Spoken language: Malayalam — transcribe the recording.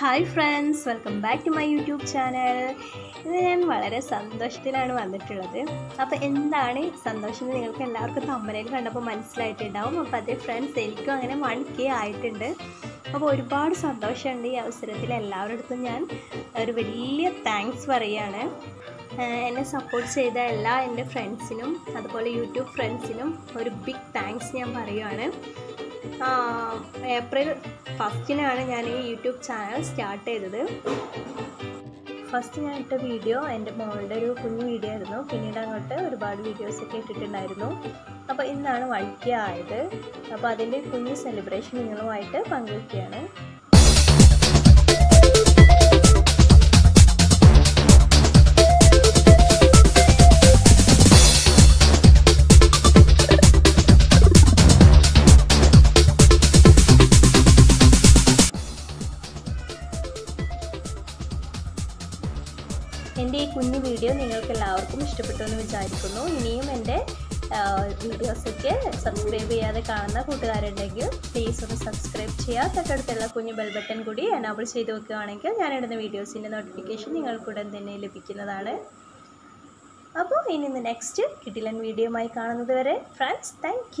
Hi friends welcome back to my YouTube channel. ഇന്ന് ഞാൻ വളരെ സന്തോഷത്തിലാണ് വന്നിട്ടുള്ളത്. അപ്പോൾ എന്താണ് സന്തോഷം എന്ന് നിങ്ങൾക്ക് എല്ലാവർക്കും തമ്മനയിൽ കണ്ടപ്പോൾ മനസ്സിലായിട്ടുണ്ടാവും. അപ്പോൾ അതേ ഫ്രണ്ട്സ് എനിക്കും അങ്ങനെ വൺ കെ ആയിട്ടുണ്ട്. അപ്പോൾ ഒരുപാട് സന്തോഷമുണ്ട് ഈ അവസരത്തിൽ എല്ലാവരുടെ അടുത്തും ഞാൻ ഒരു വലിയ താങ്ക്സ് പറയുകയാണ് എന്നെ സപ്പോർട്ട് ചെയ്ത എല്ലാ എന്റെ ഫ്രണ്ട്സിനും അതുപോലെ യൂട്യൂബ് ഫ്രണ്ട്സിനും ഒരു ബിഗ് താങ്ക്സ് ഞാൻ പറയുകയാണ് ഏപ്രിൽ ഫസ്റ്റിനാണ് ഞാൻ ഈ യൂട്യൂബ് ചാനൽ സ്റ്റാർട്ട് ചെയ്തത്. ഫസ്റ്റ് ഞാൻ ഇട്ട വീഡിയോ എന്റെ മോളുടെ ഒരു കുഞ്ഞു വീഡിയോ ആയിരുന്നു. പിന്നീട് അങ്ങോട്ട് ഒരുപാട് വീഡിയോസൊക്കെ ഇട്ടിട്ടുണ്ടായിരുന്നു. അപ്പോൾ ഇന്നാണ് വഴിക്കുക ആയത് അപ്പോൾ അതിന്റെ കുഞ്ഞു സെലിബ്രേഷൻ നിങ്ങളുമായിട്ട് പങ്കുവയ്ക്കുകയാണ് എന്റെ ഈ കുഞ്ഞു വീഡിയോ നിങ്ങൾക്ക് എല്ലാവർക്കും ഇഷ്ടപ്പെട്ടു എന്ന് വിചാരിക്കുന്നു. ഇനിയും എന്റെ വീഡിയോസൊക്കെ സബ്സ്ക്രൈബ് ചെയ്യാതെ കാണുന്ന കൂട്ടുകാരുണ്ടെങ്കിൽ പ്ലീസ് ഒന്ന് സബ്സ്ക്രൈബ് ചെയ്യുക. തൊട്ടടുത്തുള്ള കുഞ്ഞു ബെൽ ബട്ടൺ കൂടി എനാബിൾ ചെയ്ത് വെക്കുകയാണെങ്കിൽ ഞാനിടുന്ന വീഡിയോസിന്റെ നോട്ടിഫിക്കേഷൻ നിങ്ങൾക്കുടൻ തന്നെ ലഭിക്കുന്നതാണ്. അപ്പോൾ ഇനി നെക്സ്റ്റ് കിട്ടിലൻ വീഡിയോയുമായി കാണുന്നത് വരെ ഫ്രണ്ട്സ് താങ്ക്